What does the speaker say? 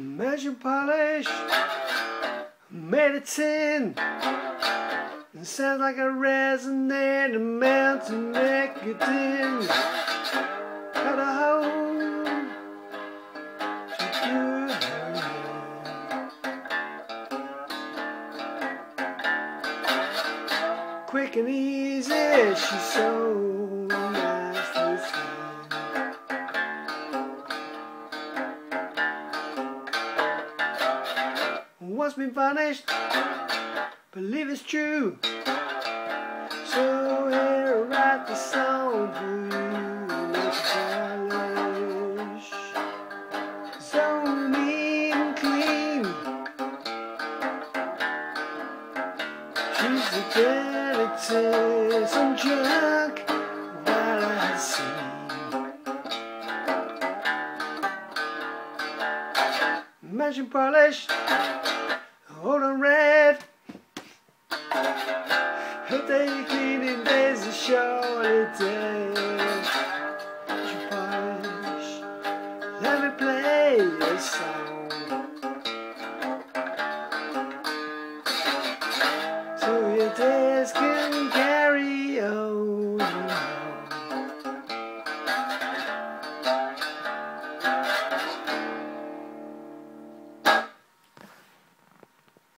Mansion polish, medicine. it sounds like a resonant mountain nicotine. Cut a hole to in. Quick and easy, she's so nice What's been vanished? Believe it's true. So here I write the song for you. Let's. So neat and clean. She's identity, some junk Imagine polish, hold on red. He'll take cleaning days a short it. Imagine polish, let me play a song. So your days can